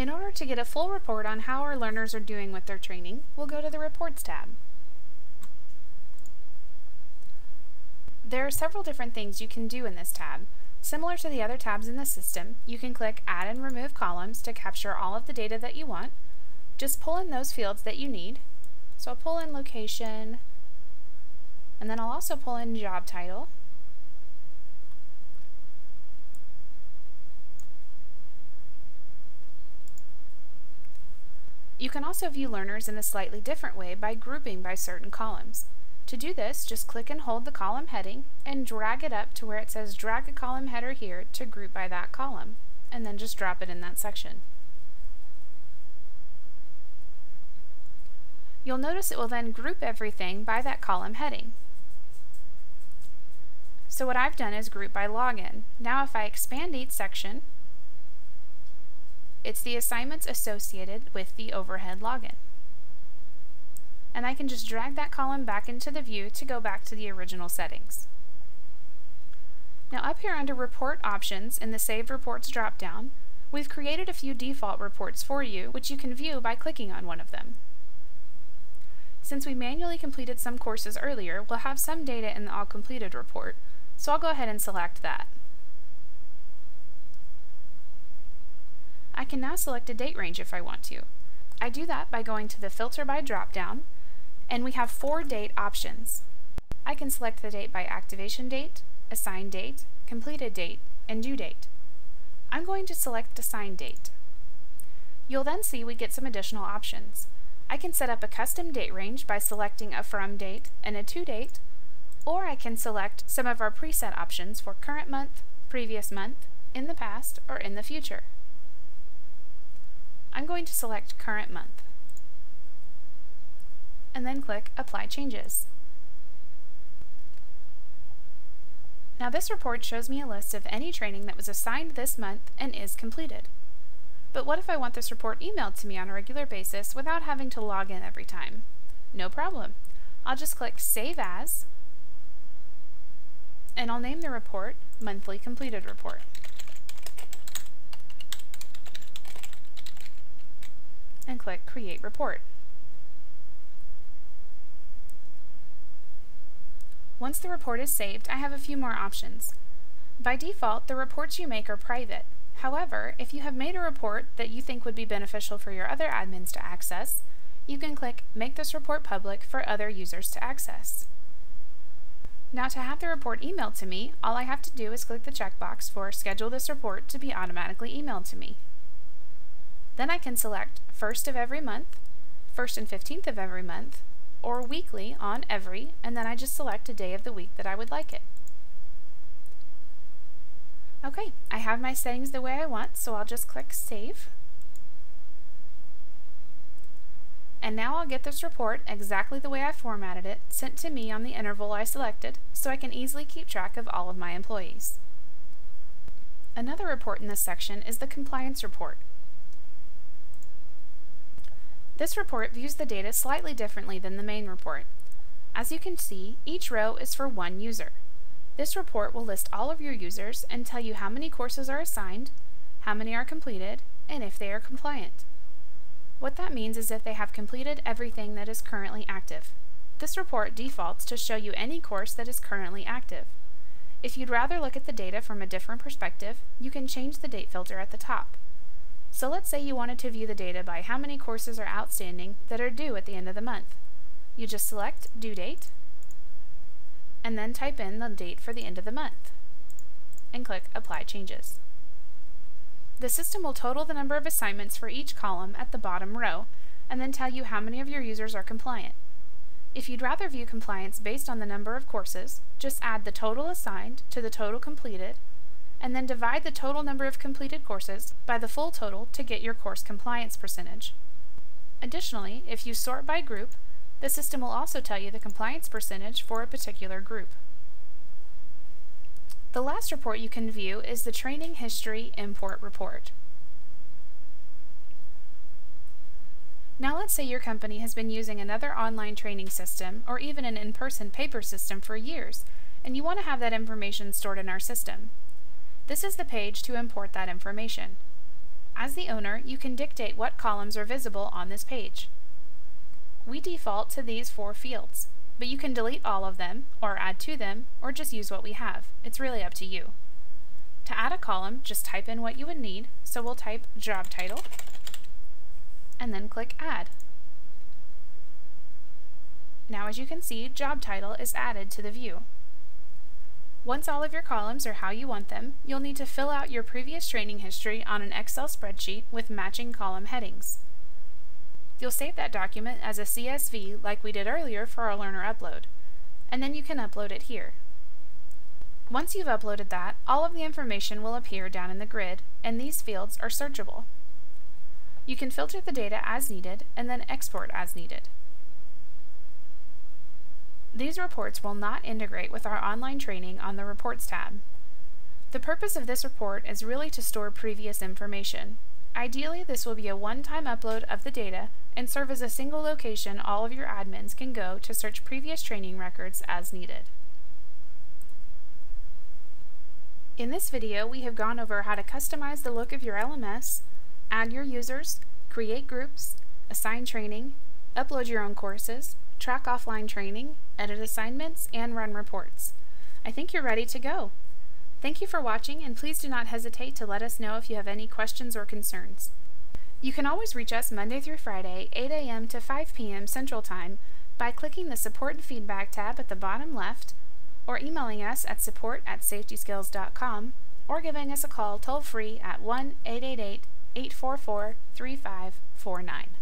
In order to get a full report on how our learners are doing with their training, we'll go to the Reports tab. There are several different things you can do in this tab. Similar to the other tabs in the system, you can click Add and Remove Columns to capture all of the data that you want. Just pull in those fields that you need. So I'll pull in Location, and then I'll also pull in Job Title, You can also view learners in a slightly different way by grouping by certain columns. To do this, just click and hold the column heading and drag it up to where it says drag a column header here to group by that column, and then just drop it in that section. You'll notice it will then group everything by that column heading. So what I've done is group by login. Now if I expand each section, it's the assignments associated with the overhead login. And I can just drag that column back into the view to go back to the original settings. Now up here under Report Options in the Saved Reports dropdown, we've created a few default reports for you, which you can view by clicking on one of them. Since we manually completed some courses earlier, we'll have some data in the All Completed report, so I'll go ahead and select that. I can now select a date range if I want to. I do that by going to the Filter by dropdown, and we have four date options. I can select the date by activation date, assigned date, completed date, and due date. I'm going to select assigned date. You'll then see we get some additional options. I can set up a custom date range by selecting a from date and a to date, or I can select some of our preset options for current month, previous month, in the past, or in the future. I'm going to select current month and then click Apply Changes. Now this report shows me a list of any training that was assigned this month and is completed. But what if I want this report emailed to me on a regular basis without having to log in every time? No problem. I'll just click Save As, and I'll name the report Monthly Completed Report. And click Create Report. Once the report is saved, I have a few more options. By default, the reports you make are private. However, if you have made a report that you think would be beneficial for your other admins to access, you can click Make this report public for other users to access. Now to have the report emailed to me, all I have to do is click the checkbox for Schedule this report to be automatically emailed to me. Then I can select first of every month, first and 15th of every month, or weekly on every, and then I just select a day of the week that I would like it. Okay, I have my settings the way I want, so I'll just click Save. And now I'll get this report exactly the way I formatted it, sent to me on the interval I selected, so I can easily keep track of all of my employees. Another report in this section is the Compliance Report, this report views the data slightly differently than the main report. As you can see, each row is for one user. This report will list all of your users and tell you how many courses are assigned, how many are completed, and if they are compliant. What that means is if they have completed everything that is currently active. This report defaults to show you any course that is currently active. If you'd rather look at the data from a different perspective, you can change the date filter at the top. So let's say you wanted to view the data by how many courses are outstanding that are due at the end of the month. You just select Due Date, and then type in the date for the end of the month, and click Apply Changes. The system will total the number of assignments for each column at the bottom row, and then tell you how many of your users are compliant. If you'd rather view compliance based on the number of courses, just add the total assigned to the total completed and then divide the total number of completed courses by the full total to get your course compliance percentage. Additionally, if you sort by group, the system will also tell you the compliance percentage for a particular group. The last report you can view is the Training History Import Report. Now let's say your company has been using another online training system or even an in-person paper system for years, and you want to have that information stored in our system. This is the page to import that information. As the owner, you can dictate what columns are visible on this page. We default to these four fields, but you can delete all of them, or add to them, or just use what we have. It's really up to you. To add a column, just type in what you would need, so we'll type job title, and then click Add. Now as you can see, job title is added to the view. Once all of your columns are how you want them, you'll need to fill out your previous training history on an Excel spreadsheet with matching column headings. You'll save that document as a CSV like we did earlier for our learner upload, and then you can upload it here. Once you've uploaded that, all of the information will appear down in the grid, and these fields are searchable. You can filter the data as needed and then export as needed. These reports will not integrate with our online training on the Reports tab. The purpose of this report is really to store previous information. Ideally, this will be a one-time upload of the data and serve as a single location all of your admins can go to search previous training records as needed. In this video, we have gone over how to customize the look of your LMS, add your users, create groups, assign training, upload your own courses, track offline training, edit assignments, and run reports. I think you're ready to go. Thank you for watching and please do not hesitate to let us know if you have any questions or concerns. You can always reach us Monday through Friday, 8 a.m. to 5 p.m. Central Time by clicking the Support and Feedback tab at the bottom left or emailing us at support at safetyskills.com or giving us a call toll free at 1 888 844 3549.